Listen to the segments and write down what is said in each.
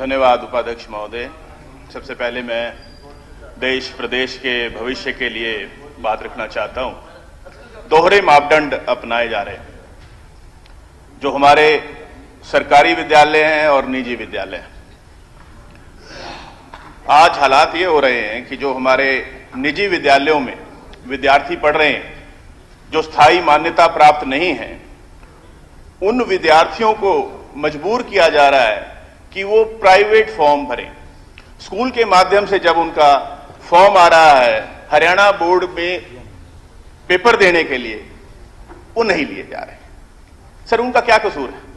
धन्यवाद उपाध्यक्ष महोदय। सबसे पहले मैं देश, प्रदेश के भविष्य के लिए बात रखना चाहता हूँ। दोहरे मापदंड अपनाए जा रहे हैं, जो हमारे सरकारी विद्यालय हैं और निजी विद्यालय हैं। आज हालात ये हो रहे हैं कि जो हमारे निजी विद्यालयों में विद्यार्थी पढ़ रहे हैं, जो स्थायी मान्यता प्राप्त नहीं है, उन विद्यार्थियों को मजबूर किया जा रहा है कि वो प्राइवेट फॉर्म भरें। स्कूल के माध्यम से जब उनका फॉर्म आ रहा है, हरियाणा बोर्ड में पेपर देने के लिए, वो नहीं लिए जा रहे। सर, उनका क्या कसूर है?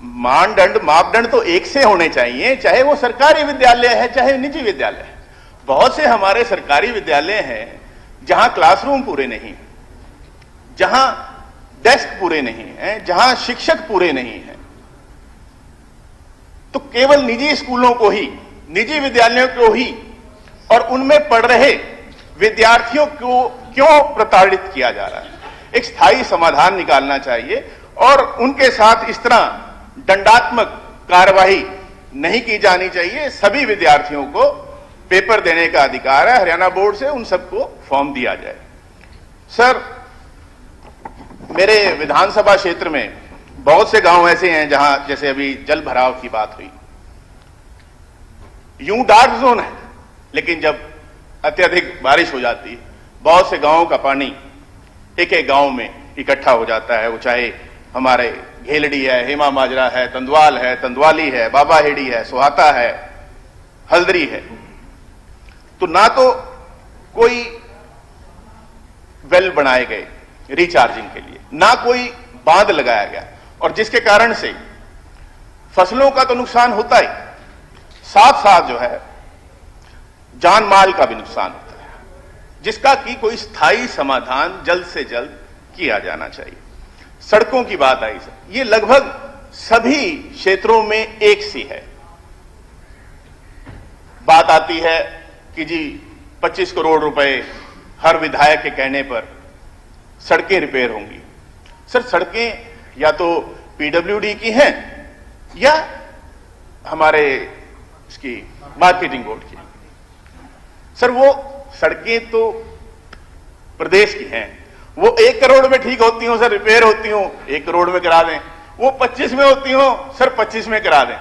मानदंड, मापदंड तो एक से होने चाहिए, चाहे वो सरकारी विद्यालय है, चाहे निजी विद्यालय है। बहुत से हमारे सरकारी विद्यालय हैं, जहाँ क्लासरूम पूरे नहीं जहाँ डेस्क पूरे नहीं है, जहाँ शिक्षक पूरे नहीं है। तो केवल निजी स्कूलों को ही, निजी विद्यालयों को ही और उनमें पढ़ रहे विद्यार्थियों को क्यों प्रताड़ित किया जा रहा है? एक स्थायी समाधान निकालना चाहिए और उनके साथ इस तरह दंडात्मक कार्यवाही नहीं की जानी चाहिए। सभी विद्यार्थियों को पेपर देने का अधिकार है। हरियाणा बोर्ड से उन सबको फॉर्म दिया जाए। सर, मेरे विधानसभा क्षेत्र में बहुत से गाँव ऐसे हैं जहाँ जैसे अभी जल भराव की बात हुई। यूँ डार्क जोन है, लेकिन जब अत्यधिक बारिश हो जाती, बहुत से गाँवों का पानी एक एक गाँव में इकट्ठा हो जाता है। वो चाहे हमारे घेलड़ी है, हेमा माजरा है, तंदवाल है, तंदवाली है, बाबा हेड़ी है, सुहाता है, हल्दरी है। तो ना तो कोई वेल बनाए गए, रिचार्जिंग के लिए, ना कोई बाँध लगाया गया। और जिसके कारण से फ़सलों का तो नुकसान होता ही साथ साथ जो है, जान माल का भी नुकसान होता है, जिसका कि कोई स्थायी समाधान जल्द से जल्द किया जाना चाहिए। सड़कों की बात आई, सर। ये लगभग सभी क्षेत्रों में एक सी है। बात आती है कि जी 25 करोड़ रुपए हर विधायक के कहने पर सड़कें रिपेयर होंगी। सर, सड़कें या तो पीडब्ल्यूडी की हैं, या हमारे इसकी मार्केटिंग बोर्ड की। सर, वो सड़कें तो प्रदेश की हैं। वो एक करोड़ में ठीक होती हो, सर रिपेयर होती हो, एक करोड़ में करा दें। वो पच्चीस में होती हो, सर, पच्चीस में करा दें।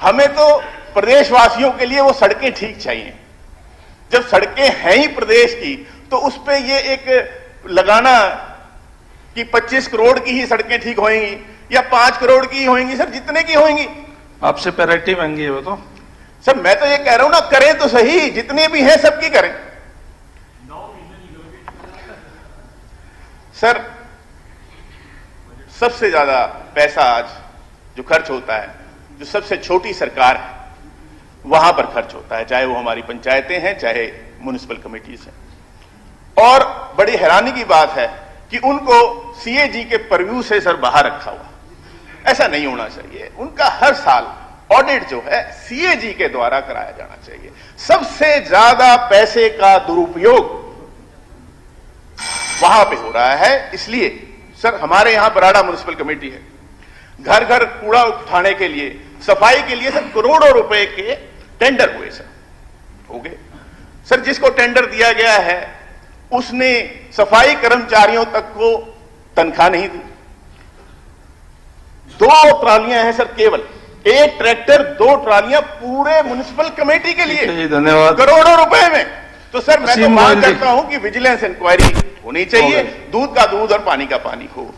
हमें तो प्रदेशवासियों के लिए वो सड़कें ठीक चाहिए। जब सड़कें हैं ही प्रदेश की तो उस पर ये एक लगाना कि 25 करोड़ की ही सड़कें ठीक होंगी या 5 करोड़ की ही होंगी सर जितने की होंगी। आपसे पैरिटी महँगी है वो तो। सर मैं तो ये कह रहा हूँ ना करें तो सही जितने भी हैं सबकी करें। सर सबसे ज़्यादा पैसा आज जो खर्च होता है जो सबसे छोटी सरकार है वहाँ पर खर्च होता है चाहे वो हमारी पंचायतें हैं चाहे म्यूनिसिपल कमेटीज हैं। और बड़ी हैरानी की बात है कि उनको सीएजी के परव्यू से सर बाहर रखा हुआ। ऐसा नहीं होना चाहिए। उनका हर साल ऑडिट जो है सीएजी के द्वारा कराया जाना चाहिए। सबसे ज़्यादा पैसे का दुरुपयोग वहाँ पे हो रहा है। इसलिए, सर, हमारे यहाँ बराड़ा म्यूनिसिपल कमेटी है। घर घर कूड़ा उठाने के लिए, सफ़ाई के लिए सर करोड़ों रुपए के टेंडर हुए, सर। हो गए। सर, जिसको टेंडर दिया गया है उसने सफ़ाई कर्मचारियों तक को तनख्वाह नहीं दी। दो ट्रालियाँ हैं सर केवल। एक ट्रैक्टर दो ट्रालियाँ पूरे म्यूनिसिपल कमेटी के लिए। धन्यवाद। करोड़ों रुपए में। तो सर मैं तो मांग करता हूँ कि विजिलेंस इंक्वायरी होनी चाहिए। दूध का दूध और पानी का पानी हो।